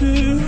to